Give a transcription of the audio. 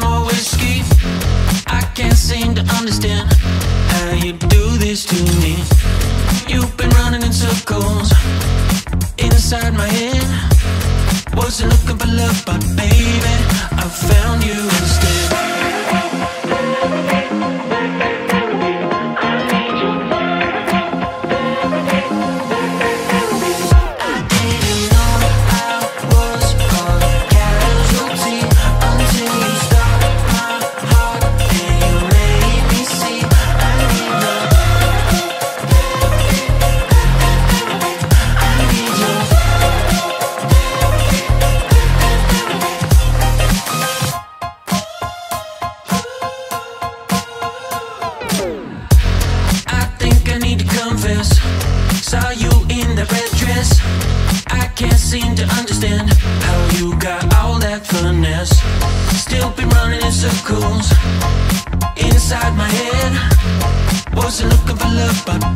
more whiskey. I can't seem to understand how you do this to me. You've been running in circles inside my head. Wasn't looking for love, but baby, I found you instead. That. I can't seem to understand how you got all that finesse. Still been running in circles inside my head. Wasn't looking for love, but.